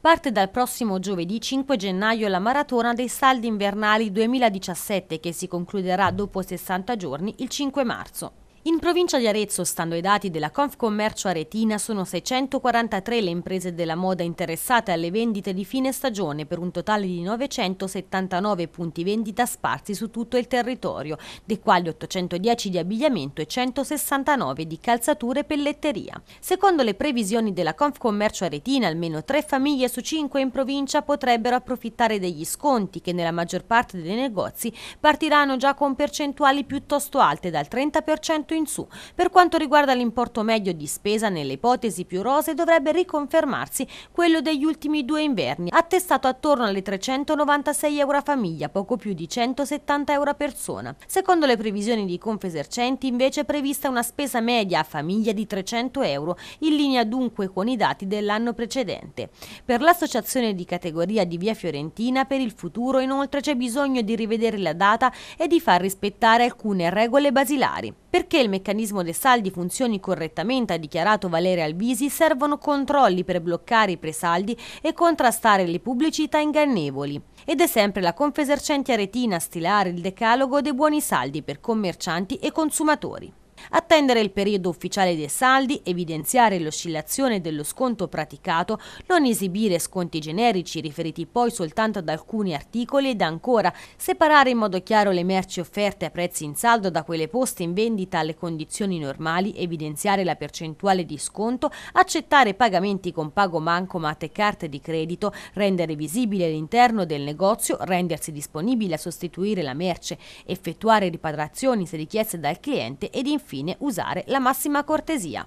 Parte dal prossimo giovedì 5 gennaio la maratona dei saldi invernali 2017 che si concluderà dopo 60 giorni il 5 marzo. In provincia di Arezzo, stando ai dati della Confcommercio Aretina, sono 643 le imprese della moda interessate alle vendite di fine stagione per un totale di 979 punti vendita sparsi su tutto il territorio, dei quali 810 di abbigliamento e 169 di calzature e pelletteria. Secondo le previsioni della Confcommercio Aretina, almeno 3 famiglie su 5 in provincia potrebbero approfittare degli sconti che nella maggior parte dei negozi partiranno già con percentuali piuttosto alte, dal 30% in su. Per quanto riguarda l'importo medio di spesa, nelle ipotesi più rose dovrebbe riconfermarsi quello degli ultimi due inverni, attestato attorno alle 396 euro a famiglia, poco più di 170 euro a persona. Secondo le previsioni di Confesercenti, invece è prevista una spesa media a famiglia di 300 euro, in linea dunque con i dati dell'anno precedente. Per l'associazione di categoria di Via Fiorentina, per il futuro inoltre c'è bisogno di rivedere la data e di far rispettare alcune regole basilari. Perché il meccanismo dei saldi funzioni correttamente, ha dichiarato Valeria Albisi, servono controlli per bloccare i presaldi e contrastare le pubblicità ingannevoli. Ed è sempre la Confesercenti Aretina a stilare il decalogo dei buoni saldi per commercianti e consumatori. Attendere il periodo ufficiale dei saldi, evidenziare l'oscillazione dello sconto praticato, non esibire sconti generici riferiti poi soltanto ad alcuni articoli ed ancora separare in modo chiaro le merci offerte a prezzi in saldo da quelle poste in vendita alle condizioni normali, evidenziare la percentuale di sconto, accettare pagamenti con pago mancomat e carte di credito, rendere visibile l'interno del negozio, rendersi disponibile a sostituire la merce, effettuare riparazioni se richieste dal cliente ed infine usare la massima cortesia.